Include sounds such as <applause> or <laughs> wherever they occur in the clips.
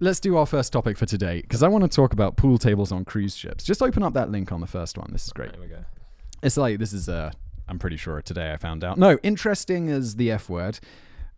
let's do our first topic for today because I want to talk about pool tables on cruise ships. Just open up that link on the first one. This is great. There we go. It's like this is uh I'm pretty sure today I found out. No, interesting as the F word.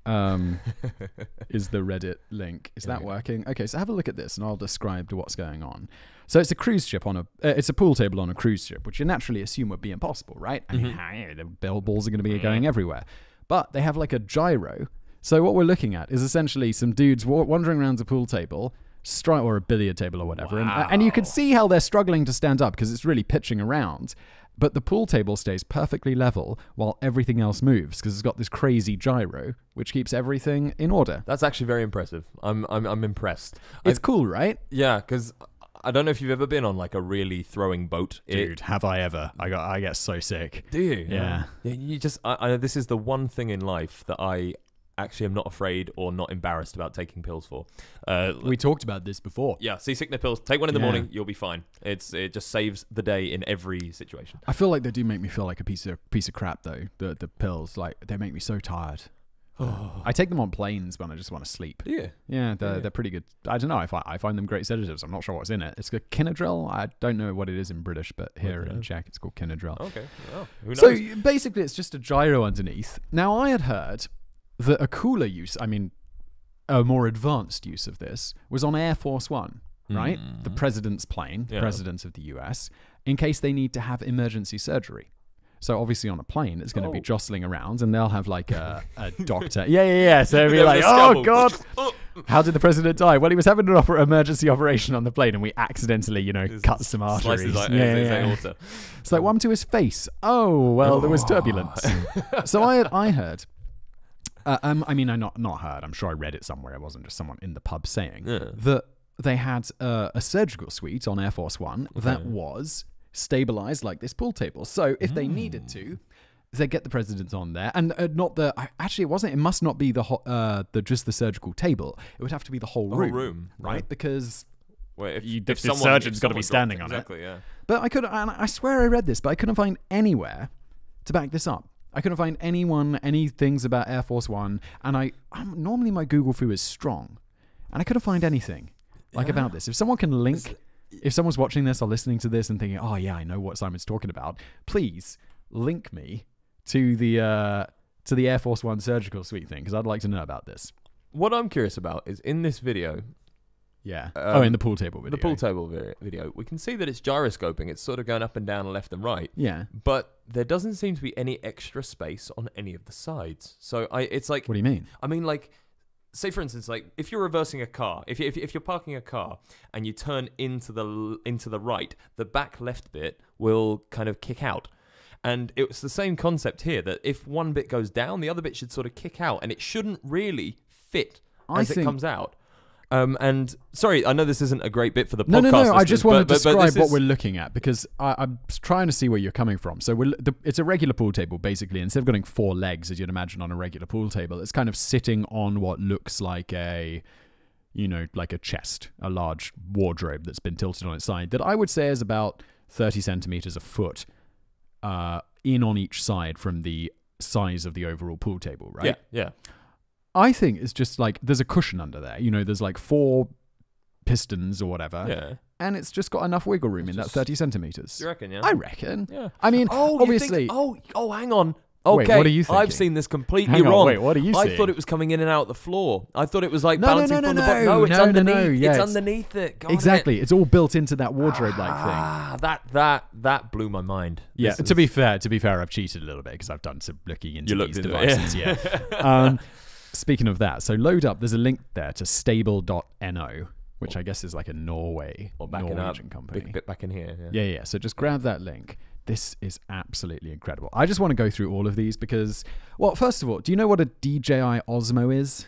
Um, <laughs> is the Reddit link? Is that working? Okay, so have a look at this, and I'll describe what's going on. So it's a cruise ship on a, uh, it's a pool table on a cruise ship, which you naturally assume would be impossible, right? I mean, the bell balls are going to be going everywhere, but they have like a gyro. So what we're looking at is essentially some dudes wa- wandering around a pool table, stri- or a billiard table or whatever, and, and you can see how they're struggling to stand up because it's really pitching around. But the pool table stays perfectly level while everything else moves because it's got this crazy gyro which keeps everything in order. That's actually very impressive. I'm I'm I'm impressed. It's I, cool, right? yeah, because I don't know if you've ever been on like a really throwing boat. It- Dude, have I ever? I got I get so sick. do you? Yeah. Yeah. You just I, I this is the one thing in life that I actually am not afraid or not embarrassed about taking pills for. Uh, We talked about this before. yeah, seasickness pills. Take one in the Yeah. morning, you'll be fine. It's it just saves the day in every situation. I feel like they do make me feel like a piece of piece of crap though. The the pills like they make me so tired. <sighs> I take them on planes when I just want to sleep. Yeah. Yeah, they're, Yeah. they're pretty good. I don't know. I find, I find them great sedatives. I'm not sure what's in it. It's a Kinedryl. I don't know what it is in British, but here in. Czech it's called Kinedryl. Okay. Oh, knows? So basically, it's just a gyro underneath. Now, I had heard that a cooler use, I mean, a more advanced use of this, was on Air Force One, right? The president's plane, the Yeah. president of the US, in case they need to have emergency surgery. So obviously on a plane, it's going to be Oh. jostling around, and they'll have like a, a <laughs> doctor. Yeah, yeah, yeah. So it'll be <laughs> like, oh god, <laughs> Oh. how did the president die? Well, he was having an oper- emergency operation on the plane, and we accidentally, you know, cut some arteries. Like, yeah, yeah, yeah. It's like happened to his face? Oh, well, there was turbulence. so I had, I heard. Uh, um, I mean, I not not heard. I'm sure I read it somewhere. It wasn't just someone in the pub saying Yeah. that they had uh, a surgical suite on Air Force One that was stabilized like this pool table. So if they needed to, they get the president on there, and uh, not the. Actually, it wasn't. It must not be the ho- uh, the just the surgical table. It would have to be the whole The whole room, room, right? right. Because Well, if, You- if if the someone, surgeon's if gotta be someone dropped standing on it. exactly, yeah. But I couldn't, and I swear I read this, but I couldn't find anywhere to back this up. I couldn't find anyone, any things about Air Force One, and I I'm, normally my Google fu is strong, and I couldn't find anything like about this. If someone can link, if someone's watching this or listening to this and thinking, oh yeah, I know what Simon's talking about, please link me to the uh, to the Air Force One surgical suite thing because I'd like to know about this. What I'm curious about is in this video, Yeah. Um, oh, in the pool table video. the pool table video, we can see that it's gyroscoping. It's sort of going up and down, and left and right. Yeah. But there doesn't seem to be any extra space on any of the sides. So I, it's like, What do you mean? I mean, like, say for instance, like if you're reversing a car, if you, if, if you're parking a car and you turn into the into the right, the back left bit will kind of kick out. And it's the same concept here that if one bit goes down, the other bit should sort of kick out, and it shouldn't really fit I as it comes out. Um, and sorry, I know this isn't a great bit for the podcast. no, no. no. I just want but- to but- but describe what is- we're looking at because I, I'm trying to see where you're coming from. So the, it's a regular pool table, basically. Instead of getting four legs, as you'd imagine on a regular pool table, it's kind of sitting on what looks like a, you know, like a chest, a large wardrobe that's been tilted on its side. That I would say is about 30 centimeters a foot uh, in on each side from the size of the overall pool table, right? Yeah, yeah. I think it's just like there's a cushion under there. You know, there's like four pistons or whatever Yeah. and it's just got enough wiggle room in that 30 centimeters. You reckon, yeah? I reckon. yeah. I mean, Oh, obviously. You think, oh, oh, hang on. Wait, Okay, what are you thinking? I've seen this completely on, wrong. wait, what are you I seeing? thought it was coming in and out the floor. I thought it was like No, bouncing no, no, from the bottom. no, No, it's no, no, underneath. no, yeah, it's, it's- underneath it. Got exactly. It. It's all built into that wardrobe like thing. Ah, that that that blew my mind. Yeah, This to is- be fair, to be fair, I've cheated a little bit because I've done some looking into You these into it, devices. yeah. um, <laughs> speaking of that, so load up. There's a link there to stable.no, which I guess is like a Norway or up, Norwegian big company. bit back in here. Yeah. Yeah, yeah. So just grab that link. This is absolutely incredible. I just want to go through all of these because, well, first of all, do you know what a DJI Osmo is?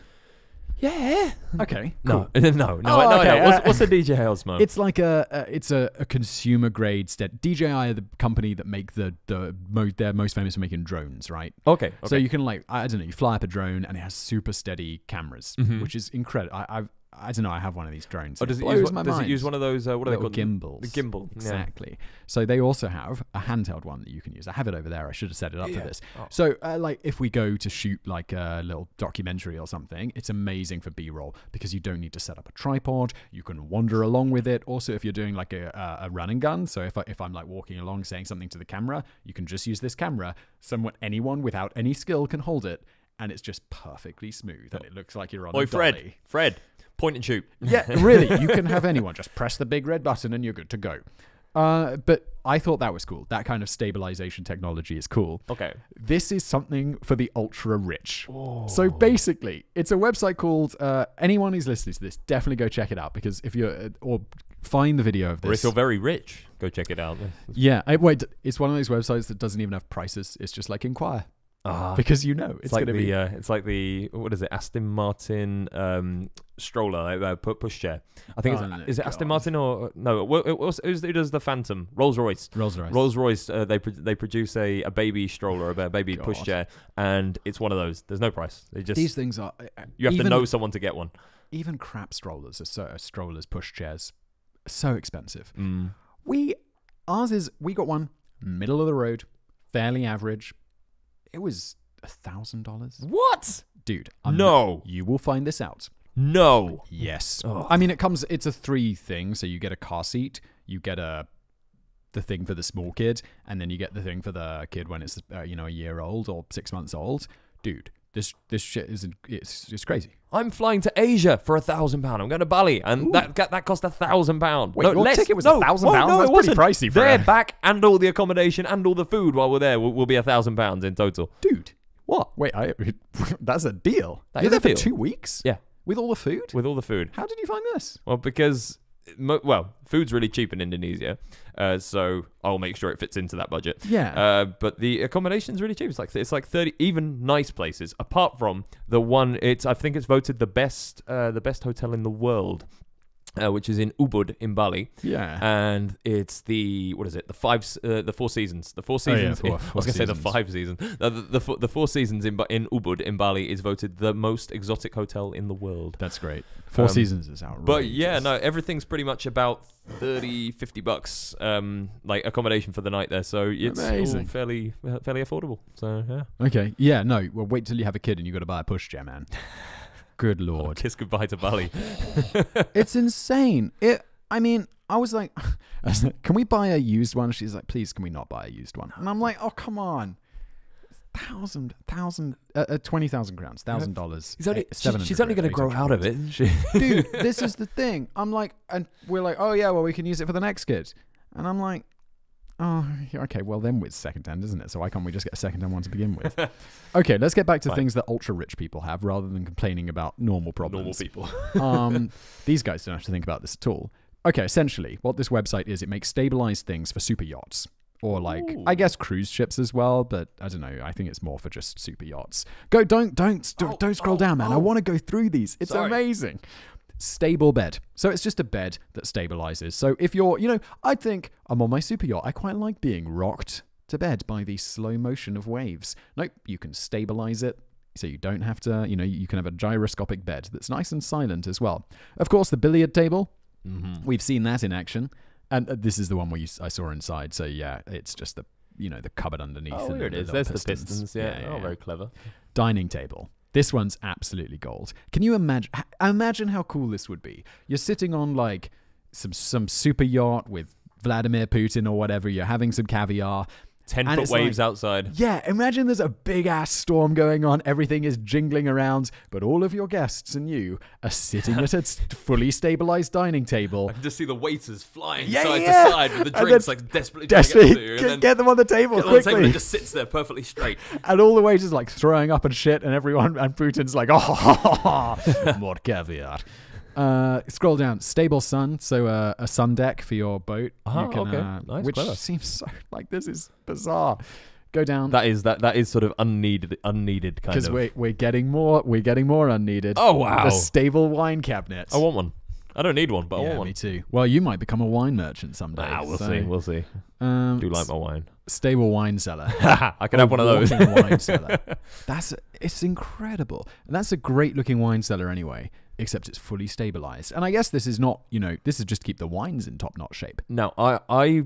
Yeah. Okay. No, no, <laughs> no, no. Oh, I know, I okay, know. What's, uh, what's a DJ Osmo? It's like a, a it's a, a consumer grade stead. DJI are the company that make the the mo- they're most famous for making drones, right? okay. okay. So you can like I don't know, you fly up a drone and it has super steady cameras, Mhm. which is incredible. I, I've I don't know. I have one of these drones. And does it, blows use, one- does it use one of those? Uh, what are they called? gimbals? The gimbal. yeah. Exactly. So they also have a handheld one that you can use. I have it over there. I should have set it up Yeah. for this. Oh. So, uh, like, if we go to shoot like a little documentary or something, it's amazing for B-roll because you don't need to set up a tripod. You can wander along with it. Also, if you're doing like a, a, a run and gun, so if I, if I'm like walking along saying something to the camera, you can just use this camera. Someone, anyone without any skill can hold it, and it's just perfectly smooth, and it looks like you're on Oi, a Fred. dolly. Fred, point and shoot. <laughs> Yeah, really. You can have <laughs> anyone. Just press the big red button and you're good to go. Uh, but I thought that was cool. That kind of stabilization technology is cool. Okay. This is something for the ultra rich. So basically, it's a website called. Uh, anyone who's listening to this, definitely go check it out because if you're uh, or find the video of this. Or if you're very rich, go check it out. Yeah, I, wait. It's one of those websites that doesn't even have prices. It's just like inquire Ah. because you know it's, It's like going to the be. uh, it's like the what is it Aston Martin um, stroller uh, pu- push chair. I think Oh, it's no, is it Aston Martin or no? Wh- It was, who's- who does the Phantom? Rolls Royce. Rolls Royce. Rolls Royce. Uh, they pro- they produce a, a baby stroller, a baby God. chair, and it's one of those. There's no price. They just These things are. you have to know someone to get one. Even crap strollers are so uh, strollers, push chairs, so expensive. Mm. We ours is we got one middle of the road, fairly average. It was a thousand dollars, What? dude. I'm No. you will find this out. No. Yes, Oh. I mean it comes. It's a three thing. So you get a car seat, you get a the thing for the small kid, and then you get the thing for the kid when it's uh, you know a year old or six months old. Dude, this this shit is it's it's crazy. I'm flying to Asia for a thousand pound. I'm going to Bali, and Ooh. that that that cost a thousand pound. Wait, no, your less. ticket was no, £1,000? whoa, That's No, it pretty wasn't. pricey for There, a- back, and all the accommodation and all the food while we're there will, will be a thousand pounds in total. Dude, What? wait, I <laughs> that's a deal. That You're is a there for deal. two weeks. Yeah, with all the food. with all the food. How did you find this? Well, because well, food's really cheap in Indonesia, uh, so I'll make sure it fits into that budget. Yeah. Uh, but the accommodation's really cheap. It's like it's like thirty, even nice places. Apart from the one, it's I think it's voted the best, uh, the best hotel in the world, uh, which is in Ubud in Bali, yeah. and it's the what is it? The five, uh, the four seasons. The four Oh, yeah, seasons. four- I was gonna say the five seasons. No, the, the, four- the four seasons in in Ubud in Bali is voted the most exotic hotel in the world. That's great. Four Um, seasons is outrageous. But yeah, no, everything's pretty much about 30, 50 bucks, um, like accommodation for the night there. So it's fairly, fairly affordable. So yeah, Okay. Yeah. No. Well, wait till you have a kid and you got to buy a pushchair, man. <laughs> Good lord. kiss goodbye to Bali. <laughs> it's insane. It. I mean, I was like, <laughs> I was like, can we buy a used one? She's like, please, can we not buy a used one? And I'm like, oh come on. Thousand, thousand, uh, uh, twenty thousand crowns, thousand dollars. She's only, she- she's only going to grow out of it, isn't she? dude, this <laughs> is the thing. I'm like, and we're like, oh yeah, well we can use it for the next kid, and I'm like, oh okay, well then it's second hand, isn't it? So why can't we just get a second hand one to begin with? <laughs> okay, let's get back to Fine. things that ultra rich people have, rather than complaining about normal problems. Normal people. <laughs> um, <laughs> these guys don't have to think about this at all. Okay, essentially, what this website is, it makes stabilized things for super yachts. Or like, I guess cruise ships as well, but I don't know. I think it's more for just super yachts. Go, don't, don't, don't, Oh, don't scroll oh, down, man. I oh. want to go through these. It's Sorry. amazing. Stable bed. So it's just a bed that stabilizes. So if you're, you know, I think I'm on my super yacht. I quite like being rocked to bed by the slow motion of waves. Nope, you can stabilize it. So you don't have to, you know, you can have a gyroscopic bed that's nice and silent as well. Of course, the billiard table, Mm-hmm. we've seen that in action. And uh, this is the one where you, I saw inside. So yeah, it's just the, you know, the cupboard underneath. Oh, and here it is. There's the pistons. Yeah. oh, very clever. dining table. This one's absolutely gold. Can you imagine? Imagine how cool this would be. You're sitting on like some some super yacht with Vladimir Putin or whatever. You're having some caviar. Ten And foot waves like- outside. Yeah, imagine there's a big ass storm going on. Everything is jingling around, but all of your guests and you are sitting at a <laughs> fully stabilized dining table. I can just see the waiters flying Yeah, side yeah. to side with the drinks, like desperately trying to Desperately get to get, then get them on the table get on the table quickly. and just sits there perfectly straight. <laughs> and all the waiters like throwing up and shit, and everyone and Putin's like, oh, <laughs> more caviar. Uh, scroll down, stable sun, so uh, a sun deck for your boat. Ah, you can, okay. uh, Nice, which clever. seems so <laughs> like this is bizarre. Go down That is that that is sort of unneeded, unneeded kind of. because we're we're getting more we're getting more unneeded. Oh wow! the stable wine cabinet. I want one. I don't need one, but I yeah, want me one. too. Well, you might become a wine merchant someday. Ah, we'll so, see. We'll see. Um, Do like my wine. stable wine cellar. <laughs> I can have one of those. wine <laughs> cellar. That's it's incredible, and that's a great looking wine cellar anyway. Except it's fully stabilized. And I guess this is not, you know, this is just to keep the wines in top notch shape Now, I I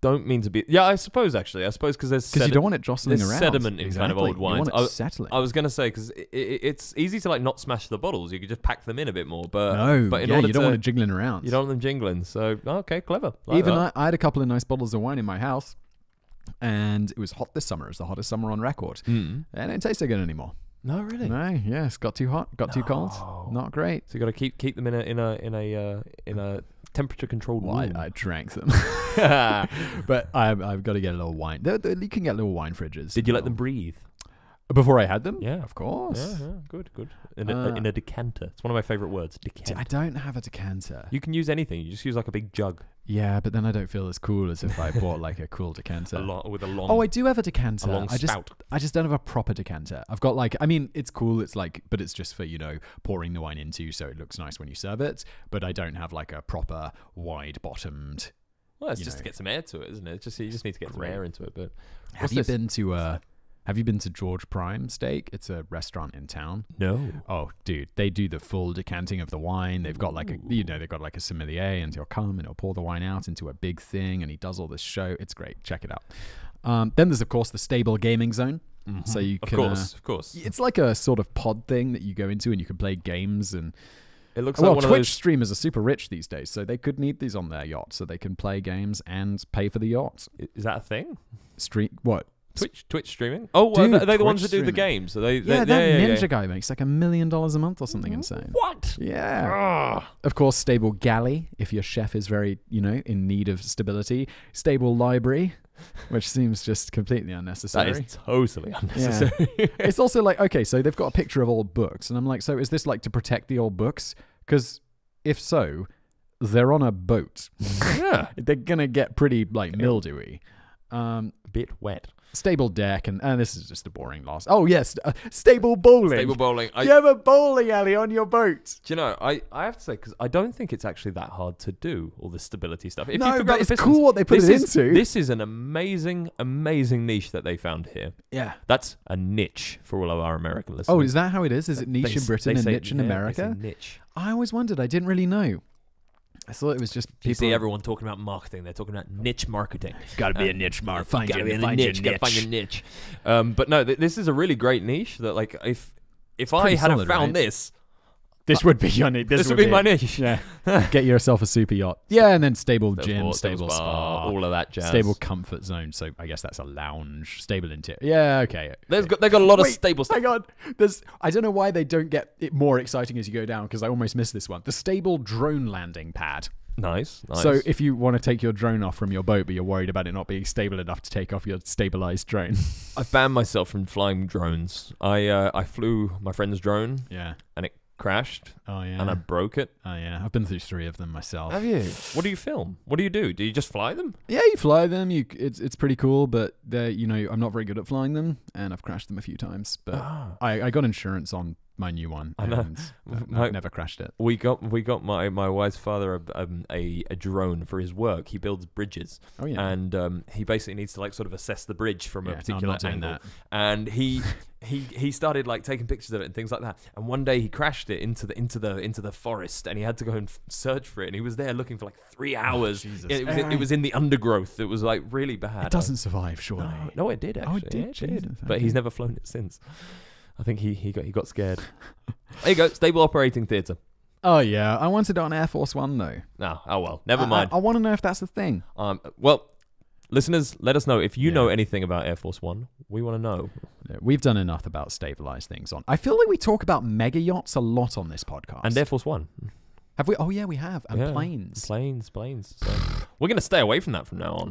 don't mean to be. Yeah, I suppose actually. I suppose because there's because you don't want it jostling around. sediment in kind of Exactly. old You wines. want it I- settling. I was gonna say because it, it, it's easy to like not smash the bottles. You could just pack them in a bit more. But no, but in yeah, order you don't to, want it jiggling around. you don't want them jingling. So okay, clever. Like Even. I, I had a couple of nice bottles of wine in my house, and it was hot this summer. It was the hottest summer on record, Mm. and it didn't taste good anymore. No, really. No, yes, got too hot, got too cold, No. not great. So you got to keep keep them in a in a in a uh, in a temperature controlled Well, I, room. I drank them, <laughs> <laughs> but I've, I've got to get a little wine. They're- they're- you can get little wine fridges. Did you let Little- them breathe? Before I had them? Yeah. of course. Yeah, yeah, good, good. In a, Uh, in a decanter. It's one of my favorite words. D- Decanter. I don't have a decanter. You can use anything. You just use like a big jug, yeah, but then I don't feel as cool as if I bought like a cool decanter. <laughs> a lot with a long, Oh, I do have a a decanter. long I just spout. I just don't have a proper decanter. I've got like I mean it's cool. It's like but it's just for you know pouring the wine into so it looks nice when you serve it. But I don't have like a proper wide bottomed. Well, it's you just to get some air to it, isn't it? It's just you just need to get Great. some air into it. But Have What's you this? been to uh Have you been to George Prime Steak? It's a restaurant in town. no, Oh, dude, they do the full decanting of the wine. They've got like a, you know, they've got like a sommelier, and he'll come and he'll pour the wine out into a big thing, and he does all this show. It's great. Check it out. Um, then there's of course the stable gaming zone. So you of can, course, of course. It's like a sort of pod thing that you go into, and you can play games. And It looks well, like Twitch those. streamers are super rich these days, so they could need these on their yacht, so they can play games and pay for the yacht. Is that a thing? Stream what? Twitch, Twitch streaming. Oh, Dude, are they the ones that do the streaming. games? Are they? Yeah, that yeah, ninja yeah. guy makes like a million dollars a month or something insane. What? Yeah. Ah. Of course, stable galley if your chef is very, you know, in need of stability. Stable library, which seems just completely That unnecessary. is totally unnecessary. <laughs> it's also like, okay, so they've got a picture of old books, and I'm like, so is this like to protect the old books? Because if so, they're on a boat. yeah, <laughs> they're gonna get pretty like mildewy. Um, a bit wet. Stable deck, and, and this is just a boring loss. Oh yes, uh, stable bowling. Stable bowling. I, you have a bowling alley on your boat. Do you know? I, I have to say because I don't think it's actually that hard to do all this stability stuff. If no, forgot but it's Pistons, cool what they put it is, into. This is an amazing, amazing niche that they found here. yeah. That's a niche for all of our American listeners. Oh, is that how it is? Is it niche They in Britain and niche in yeah, America? Niche. I always wondered. I didn't really know. I thought it was just You people. see everyone talking about marketing. They're talking about niche marketing. Got to be a niche, Mark. You gotta be in the niche. Gotta find your niche. Um, but no, th- this is a really great niche. That like if if I hadn't solid, found right? this, This would be your niche. this, would be my niche. <laughs> Yeah. <laughs> Get yourself a super yacht. Yeah, and then stable Stable gym, sport, stable, spa, all of that jazz. stable comfort zone. So I guess that's a lounge. Stable interior. Yeah. Okay. There's got, they've got a lot of stable stuff. Hang on. There's. I don't know why they don't get it more exciting as you go down because I almost missed this one. The stable drone landing pad. Nice, nice. So if you want to take your drone off from your boat, but you're worried about it not being stable enough to take off your stabilized drone. <laughs> I've banned myself from flying drones. I uh, I flew my friend's drone yeah. and it crashed Oh yeah. and I broke it. oh yeah. I've been through three of them myself. Have you? What do you film? What do you do? Do you just fly them? Yeah, you fly them. You it's it's pretty cool, but they you know I'm not very good at flying them, and I've crashed them a few times. But Ah. I, I got insurance on my new one, I know. and <laughs> I've never crashed it. We got we got my my wife's father a, um, a a drone for his work. He builds bridges, Oh yeah. and um, he basically needs to like sort of assess the bridge from yeah, a no, particular doing angle. that. And he <laughs> he he started like taking pictures of it and things like that. And one day he crashed it into the into the into the forest, and he had to go and f- search for it. And he was there looking for like three hours. Oh, Jesus. it was Eh. it was in the undergrowth. It was like really bad. It doesn't survive, surely. No, no, it did Oh, actually. it did? Yeah, it did. Jesus, But he's never flown it since. I think he, he got he got scared. <laughs> there you go, stable operating theatre. Oh yeah, I wanted it on Air Force One though. No, oh well, never I- mind. I, want to know if that's the thing. um, well, listeners, let us know if you know anything about Air Force One. We want to know. Yeah, We've done enough about stabilized things on. I feel like we talk about mega yachts a lot on this podcast. And Air Force One, have we? Oh yeah, we have. And Yeah. planes. planes, planes. So we're gonna stay away from that from now on.